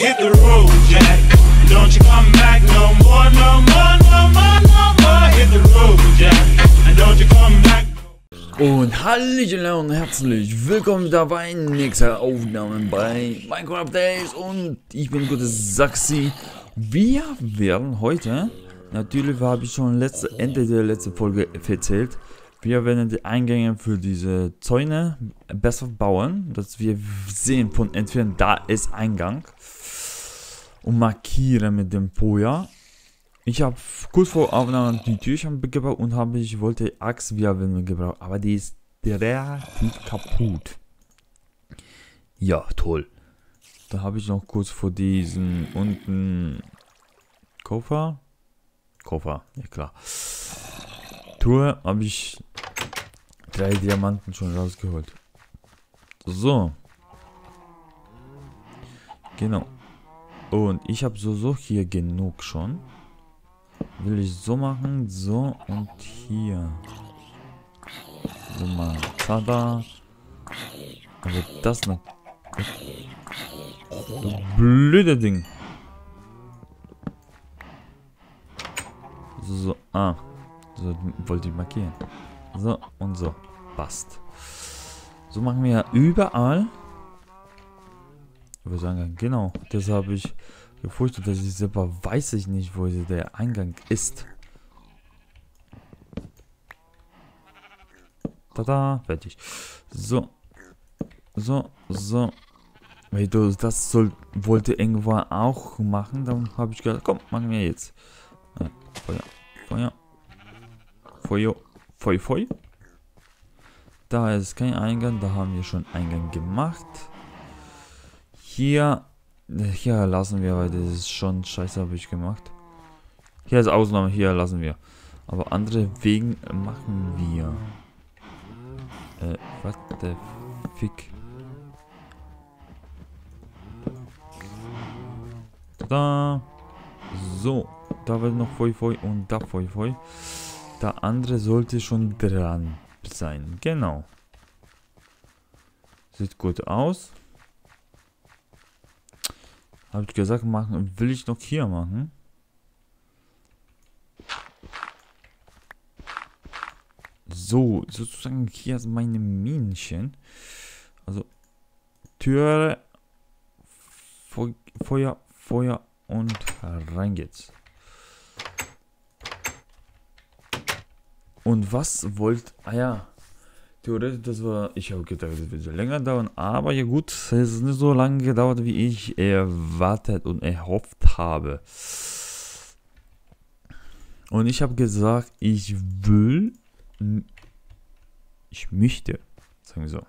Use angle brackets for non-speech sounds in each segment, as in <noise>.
hit the road, Jack. Don't you come back no more, no more, no more, no more. Hit the road, Jack. And don't you come back. Und hallo und herzlich willkommen wieder bei nächster Aufnahme bei Minecraft Days und ich bin gute Saxi. Wir werden heute, natürlich habe ich schon letzte, Ende der letzten Folge erzählt, wir werden die Eingänge für diese Zäune besser bauen, dass wir sehen von entfernt, da ist Eingang und markieren mit dem Feuer. Ich habe kurz vor Aufnahme die Türchen gebaut und habe ich wollte Axt Wirbeln gebraucht, aber die ist relativ kaputt. Ja, toll. Da habe ich noch kurz vor diesem unten Koffer. Koffer, ja klar. Truhe habe ich drei Diamanten schon rausgeholt. So. Genau. Und ich habe so, so hier genug schon. Will ich so machen, so und hier. So mal. Tada. Aber das noch. Du blöde Ding. So, so. Ah. So, wollte ich markieren. So und so. Passt. So machen wir überall. Würde sagen, genau. Das habe ich gefurchtet, dass ich selber weiß ich nicht, wo der Eingang ist. Tada, fertig. So. So, so. Weil du das soll, wollte irgendwann auch machen, dann habe ich gedacht, komm, machen wir jetzt. Ja, Feuer, Feuer. Feuer, Feuer, Feuer. Da ist kein Eingang, da haben wir schon Eingang gemacht. Hier hier lassen wir, weil das ist schon scheiße, habe ich gemacht. Hier ist Ausnahme, hier lassen wir. Aber andere Wegen machen wir. Äh, was der Fick? Da. So. Da wird noch Foi Foi und da Foi Foi. Der andere sollte schon dran sein. Genau. Sieht gut aus. Habe ich gesagt, machen, will ich noch hier machen. So, sozusagen hier ist meine Minchen. Also Türe, Fe Feuer, Feuer und rein geht's. Und was wollt... Ah ja, Theoretisch, das war, ich habe gedacht, das wird so länger dauern, aber ja gut, es ist nicht so lange gedauert, wie ich erwartet und erhofft habe. Und ich habe gesagt, ich will, ich möchte, sagen wir so.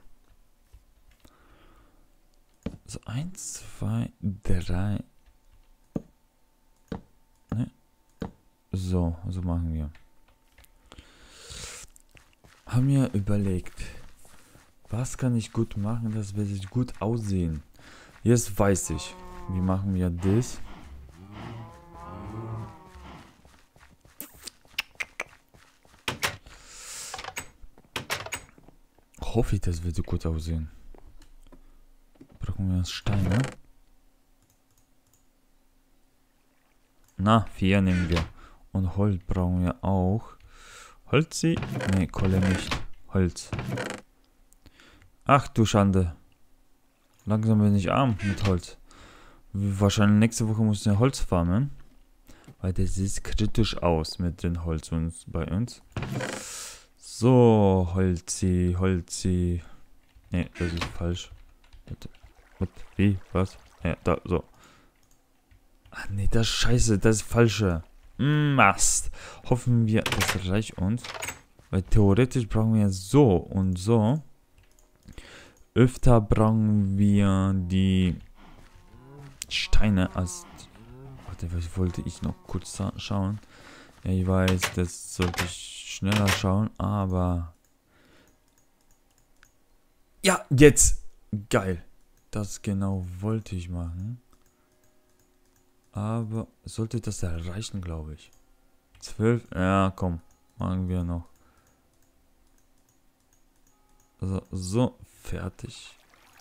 So, eins, zwei, drei. Ne? So, so machen wir haben mir überlegt, was kann ich gut machen, das wird ich gut aussehen. Jetzt weiß ich, wie machen wir das. Hoffe ich, das wird so gut aussehen. Brauchen wir Steine? Na, vier nehmen wir. Und Holz brauchen wir auch. Holzi? Ne, Kohle nicht. Holz. Ach du Schande. Langsam bin ich arm mit Holz. Wahrscheinlich nächste Woche muss ich Holz farmen. Weil das sieht kritisch aus mit den Holz uns, bei uns. So, Holzi, Holzi. Ne, das ist falsch. Was? Wie? Was? Ja, da, so. Ach nee, das ist scheiße, das ist falsche. Mast. Hoffen wir, das reicht uns. Weil theoretisch brauchen wir so und so. Öfter brauchen wir die Steine als... Warte, was wollte ich noch kurz schauen? Ja, ich weiß, das sollte ich schneller schauen, aber... Ja, jetzt! Geil. Das genau wollte ich machen. Aber sollte das erreichen, glaube ich. 12? Ja, komm. Machen wir noch. Also, so, fertig.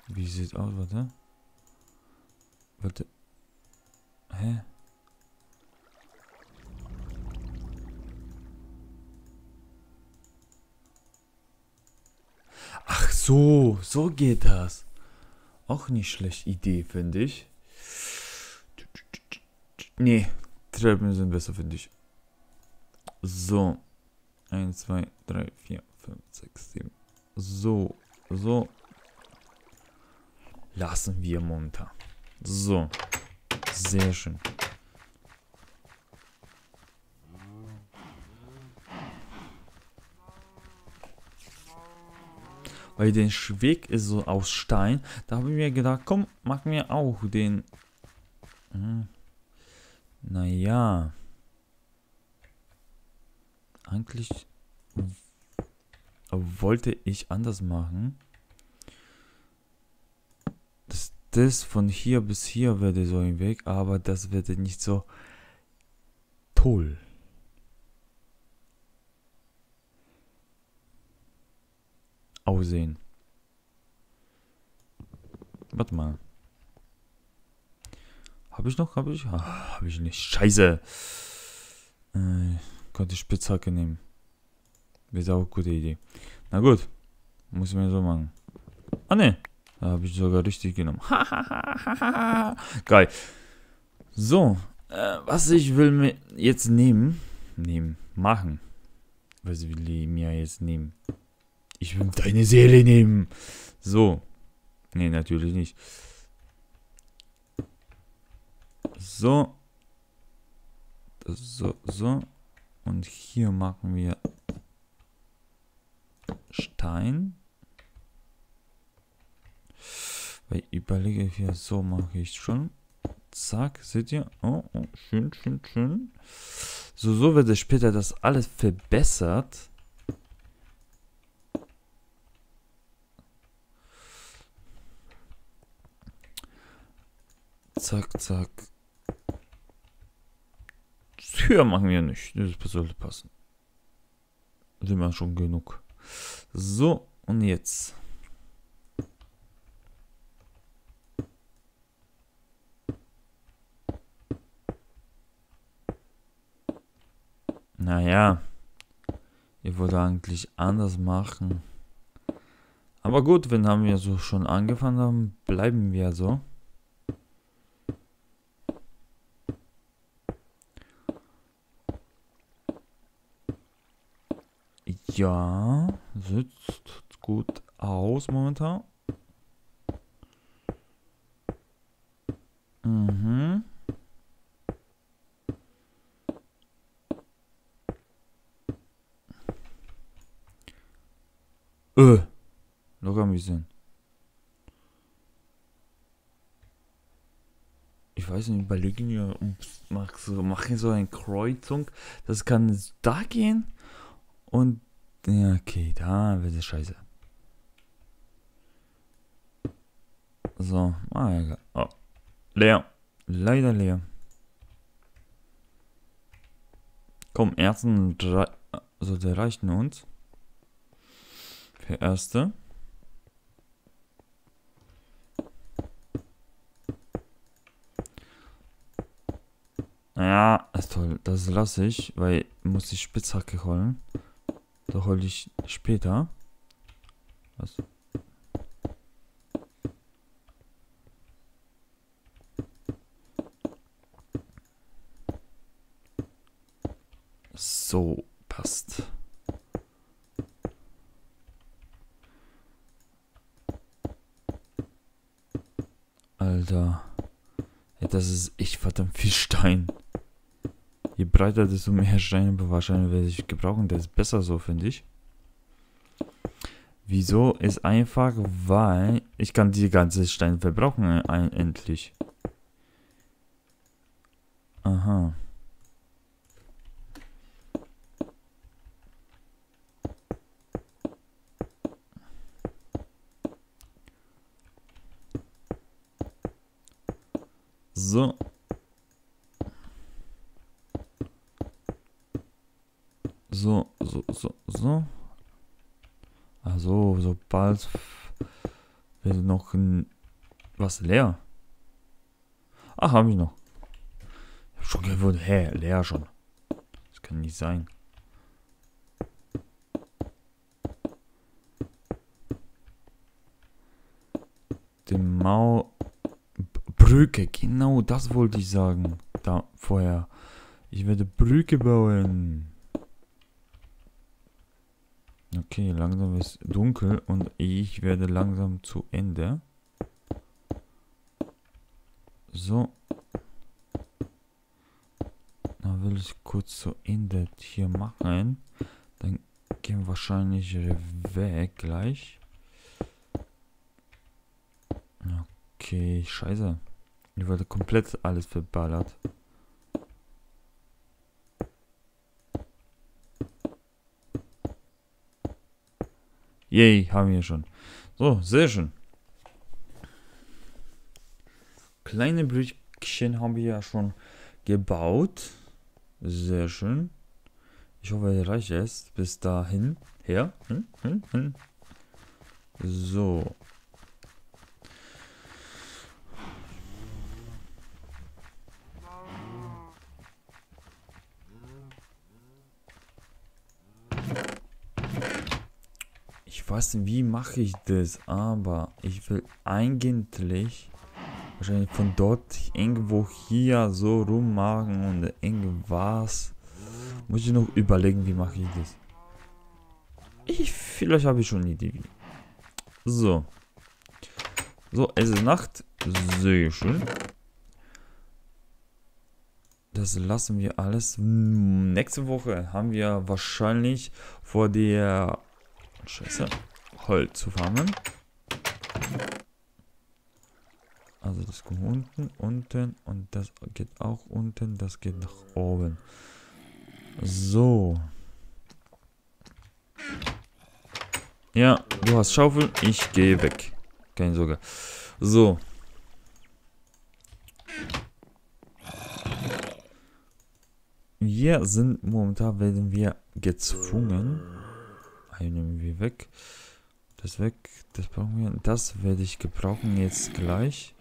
Wie sieht aus, warte. Warte. Hä? Ach so, so geht das. Auch nicht schlecht Idee, finde ich. Nee, Treppen sind besser, finde ich. So. 1, 2, 3, 4, 5, 6, 7. So, so. Lassen wir munter. So. Sehr schön. Weil der Weg ist so aus Stein. Da habe ich mir gedacht, komm, mach mir auch den. Hm. Naja. Eigentlich wollte ich anders machen. Das, das von hier bis hier würde so ein Weg, aber das würde nicht so toll. aussehen. Warte mal. Habe ich noch? Habe ich? Ah, Habe ich nicht. Scheiße. Äh, konnte ich Spitzhacke nehmen. Wäre auch eine gute Idee. Na gut. Muss ich mir so machen. Ah ne. Da habe ich sogar richtig genommen. Geil. So. Äh, was ich will mir jetzt nehmen. Nehmen. Machen. Was will ich mir jetzt nehmen? Ich will deine Seele nehmen. So. Nee, natürlich nicht. So. So, so. Und hier machen wir Stein. Weil ich überlege hier, so mache ich schon. Zack, seht ihr? Oh, oh, schön, schön, schön. So, so wird es später das alles verbessert. Zack, zack. Höher machen wir nicht. Das sollte passen. Sind wir schon genug. So, und jetzt. Naja, ich wollte eigentlich anders machen. Aber gut, wenn haben wir so schon angefangen haben, bleiben wir so. Ja, sieht gut aus momentan. Mhm. Äh, locker ein bisschen. Ich weiß nicht, überlegen wir, mach so, machen so eine Kreuzung. Das kann da gehen und okay, da wird es scheiße. So, ah, egal. Oh. Leer. Leider leer. Komm, ersten drei. Also, der reichen uns. Für erste. Ja, ist toll. Das lasse ich, weil muss die Spitzhacke holen. Da hole ich später. Was? So, passt. Alter. Das ist echt verdammt viel Stein. Je breiter, desto mehr Steine wahrscheinlich werde ich gebrauchen. Das ist besser so, finde ich. Wieso? Ist einfach, weil ich kann die ganze Steine verbrauchen ein, endlich. Aha. So. So, so, so, so. Also, sobald wird noch was leer. Ach, habe ich noch. Schon gewundert. Hä, leer schon. Das kann nicht sein. Die Mau... Brücke, genau das wollte ich sagen. Da vorher. Ich werde Brücke bauen. Okay, langsam ist dunkel und ich werde langsam zu Ende. So. Dann will ich kurz zu Ende hier machen. Dann gehen wir wahrscheinlich weg gleich. Okay, scheiße. Ich wurde komplett alles verballert. Yay, haben wir schon. So, sehr schön. Kleine Brückchen haben wir ja schon gebaut. Sehr schön. Ich hoffe, reicht es bis dahin. Her. Hm, hm, hm. So. Weiß nicht, wie mache ich das, aber ich will eigentlich wahrscheinlich von dort irgendwo hier so rummachen und irgendwas. Muss ich noch überlegen, wie mache ich das. Ich, vielleicht habe ich schon eine Idee. So. So, es ist Nacht. Sehr schön. Das lassen wir alles. Nächste Woche haben wir wahrscheinlich vor der Scheiße. Holz zu farmen. Also das kommt unten, unten und das geht auch unten, das geht nach oben. So. Ja, du hast Schaufel, ich gehe weg. Keine Sorge. So. Wir sind momentan, werden wir gezwungen. Nehmen wir weg. Das weg, das brauchen wir. Das werde ich gebrauchen jetzt gleich.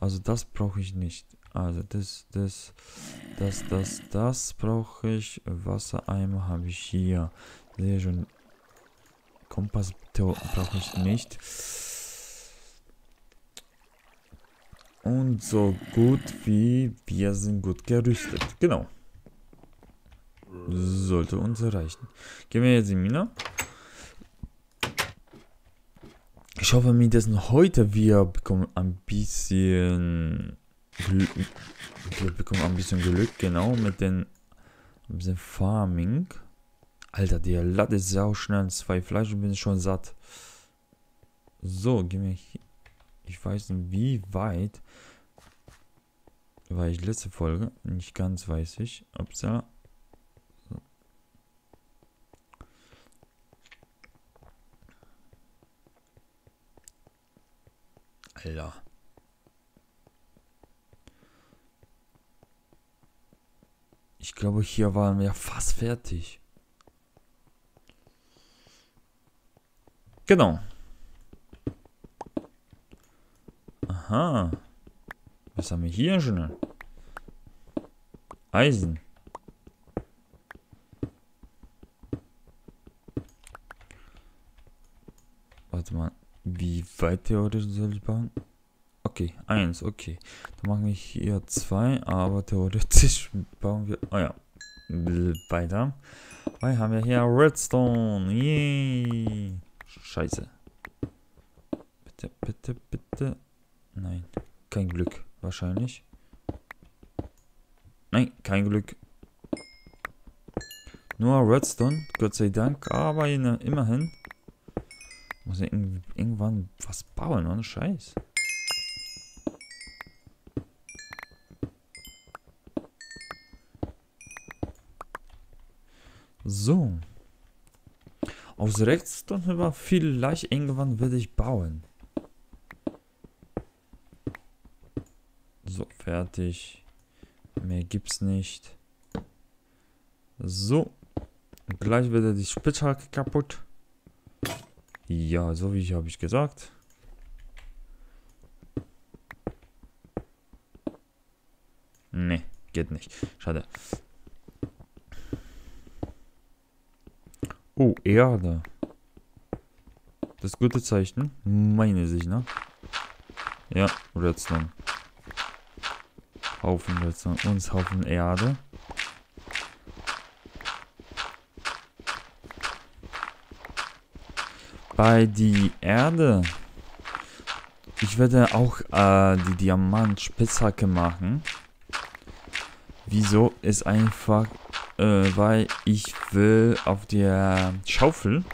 Also das brauche ich nicht. Also das, das, das, das, das brauche ich. Wassereimer habe ich hier. Sehr schön. Kompass brauche ich nicht. Und so gut wie wir sind gut gerüstet. Genau. Sollte uns erreichen. Gehen wir jetzt in Mina. Ich hoffe, mir das noch heute wir bekommen ein bisschen Glück. Wir bekommen ein bisschen Glück, genau, mit den bisschen Farming. Alter, der Latte ist sau schnell. Zwei Fleisch und bin schon satt. So, gehen wir hier. Ich weiß nicht, wie weit war ich letzte Folge. Nicht ganz weiß ich. Upsala. Alter. Ich glaube, hier waren wir fast fertig. Genau. Aha. Was haben wir hier schon? Eisen. Warte mal. Weit theoretisch ich bauen? Okay, eins, okay. Dann machen wir hier zwei, aber theoretisch <laughs> bauen wir. Oh ja. Weiter. Weil haben wir hier Redstone. Yay. Scheiße. Bitte, bitte, bitte. Nein. Kein Glück. Wahrscheinlich. Nein, kein Glück. Nur Redstone, Gott sei Dank, aber immerhin. Muss ich irgendwann was bauen, ohne Scheiß. So. Aus Redstone war vielleicht irgendwann werde ich bauen. So, fertig. Mehr gibt's nicht. So. Gleich wird die Spitzhacke kaputt. Ja, so wie ich habe ich gesagt. Ne, geht nicht. Schade. Oh, Erde. Das gute Zeichen. Meine sich, ne? Ja, Redstone. Haufen Redstone. Uns Haufen Erde. Bei die Erde. Ich werde auch äh, die Diamant-Spitzhacke machen. Wieso? Ist einfach, äh, weil ich will auf der Schaufel.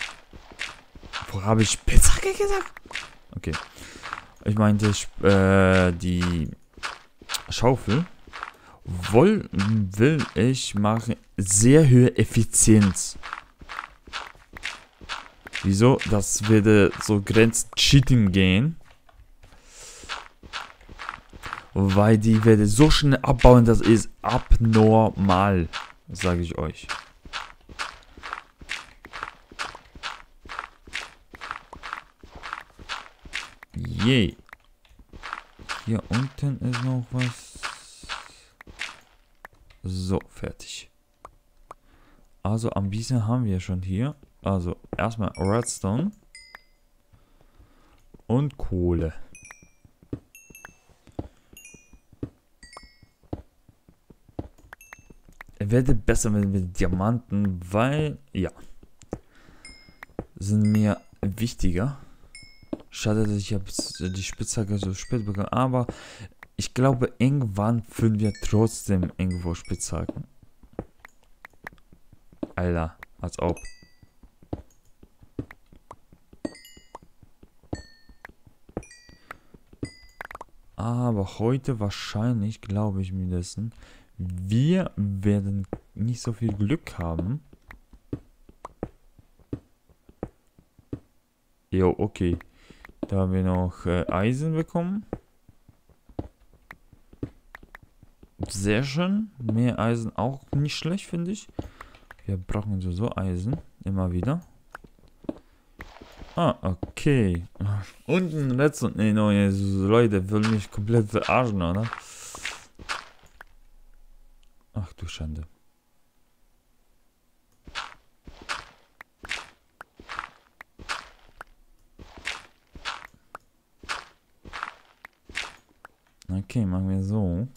Wo habe ich Spitzhacke gesagt? Okay. Ich meinte äh, die Schaufel. Woll, will ich machen sehr hohe Effizienz. Wieso? Das würde so Grenz Cheating gehen. Weil die werde so schnell abbauen, das ist abnormal, sage ich euch. Je. Hier unten ist noch was. So, fertig. Also am Wiesen haben wir schon hier. Also erstmal Redstone und Kohle. Er werde besser mit, mit Diamanten, weil, ja, sind mir wichtiger. Schade, dass ich die Spitzhacke so spät bekomme, aber ich glaube, irgendwann finden wir trotzdem irgendwo Spitzhacken. Alter, als ob. Aber heute wahrscheinlich, glaube ich mir dessen, wir werden nicht so viel Glück haben. Jo, okay. Da haben wir noch äh, Eisen bekommen. Sehr schön. Mehr Eisen auch nicht schlecht, finde ich. Wir brauchen so, so Eisen. Immer wieder. Ah, okay. Und ein letzter. Nee, no, Leute, will mich komplett verarschen, oder? Ach du Schande. Okay, machen wir so.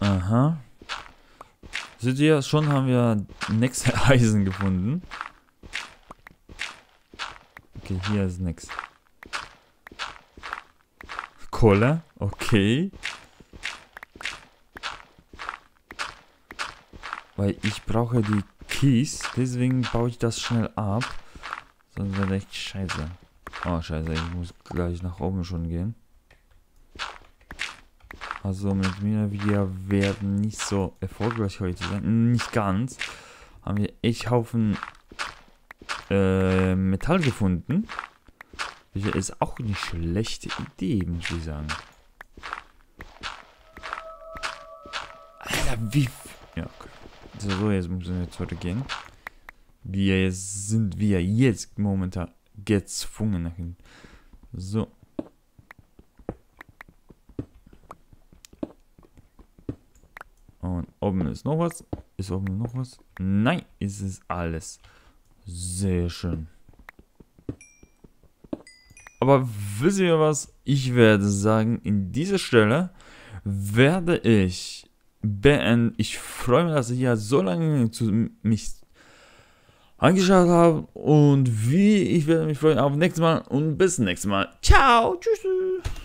Aha. Seht ihr, schon haben wir nächste <laughs> Eisen gefunden. Okay, hier ist nichts. Kohle, okay. Weil ich brauche die Keys, deswegen baue ich das schnell ab. Sonst wird echt scheiße. Oh, scheiße, ich muss gleich nach oben schon gehen. Also mit mir, wir werden nicht so erfolgreich heute sein. Nicht ganz. Haben wir echt Haufen äh, Metall gefunden. Das ist auch eine schlechte Idee, muss ich sagen. Alter, wie... Ja, okay. So, jetzt müssen wir zurückgehen. Wir sind wir jetzt momentan gezwungen nach hinten. So. Und oben ist noch was. Ist oben noch was? Nein, ist es alles. Sehr schön. Aber wisst ihr was? Ich werde sagen, in dieser Stelle werde ich beenden. Ich freue mich, dass ihr hier so lange zu mich angeschaut habt. Und wie, ich werde mich freuen auf nächstes Mal und bis nächstes Mal. Ciao. Tschüss.